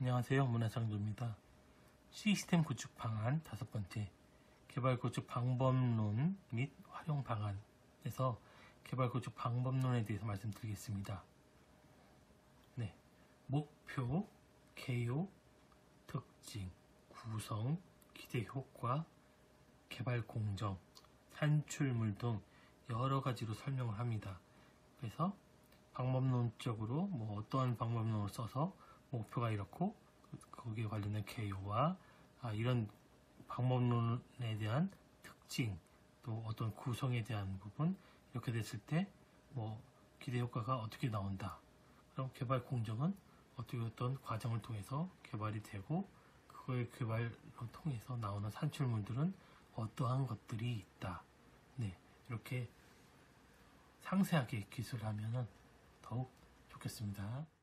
안녕하세요. 문화창조입니다. 시스템 구축 방안 다섯 번째 개발 구축 방법론 및 활용 방안에서 개발 구축 방법론에 대해서 말씀드리겠습니다. 네. 목표, 개요, 특징, 구성, 기대 효과, 개발 공정, 산출물 등 여러 가지로 설명을 합니다. 그래서 방법론적으로 뭐 어떠한 방법론을 써서 목표가 이렇고 그- 거기에 관련된 개요와 아, 이런 방법론에 대한 특징 또 어떤 구성에 대한 부분 이렇게 됐을 때 뭐 기대 효과가 어떻게 나온다. 그럼 개발 공정은 어떻게 어떤 과정을 통해서 개발이 되고 그거의 개발을 통해서 나오는 산출물들은 어떠한 것들이 있다. 네, 이렇게 상세하게 기술하면은 더욱 좋겠습니다.